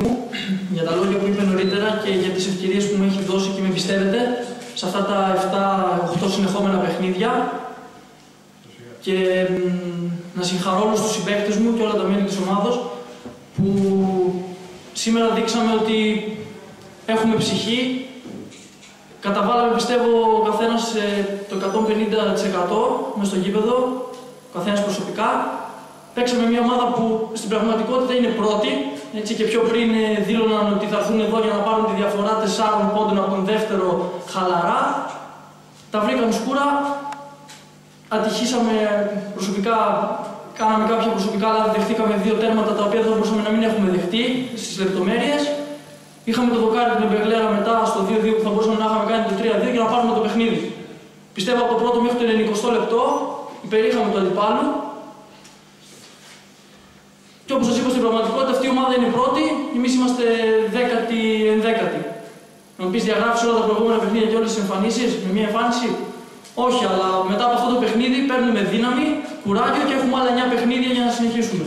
μου για τα λόγια που είπε νωρίτερα και για τις ευκαιρίες που μου έχει δώσει και με πιστεύετε σε αυτά τα 7-8 συνεχόμενα παιχνίδια και να συγχαρώ όλους τους συμπαίκτες μου και όλα τα μέλη της ομάδος που σήμερα δείξαμε ότι έχουμε ψυχή, καταβάλαμε πιστεύω ο καθένας το 150% μες στο γήπεδο, ο καθένας προσωπικά. Παίξαμε μια ομάδα που στην πραγματικότητα είναι πρώτη, έτσι και πιο πριν ε, δήλωναν ότι θα έρθουν εδώ για να πάρουν τη διαφορά τεσσάρων πόντων από τον δεύτερο χαλαρά. Τα βρήκαμε σκούρα, ατυχήσαμε προσωπικά, κάναμε κάποια προσωπικά αλλά δεχτήκαμε δύο τέρματα τα οποία δεν μπορούσαμε να μην έχουμε δεχτεί στις λεπτομέρειες. Είχαμε το δοκάρι του Μπεγλέρα μετά στο 2-2 που θα μπορούσαμε να είχαμε κάνει το 3-2 για να πάρουμε το παιχνίδι. Πιστεύω από το πρώτο μέχρι το 90 λεπτό υπερήχαμε το αντιπάλου και όπως σας είπα, στην πραγματικότητα αυτή η ομάδα είναι πρώτη, Εμείς είμαστε δέκατη ενδέκατη. Να μου πεις διαγράφεις όλα τα προηγούμενα παιχνίδια και όλες τις εμφανίσεις με μία εμφάνιση; Όχι, αλλά μετά από αυτό το παιχνίδι παίρνουμε δύναμη, κουράγιο και έχουμε άλλα 9 παιχνίδια για να συνεχίσουμε.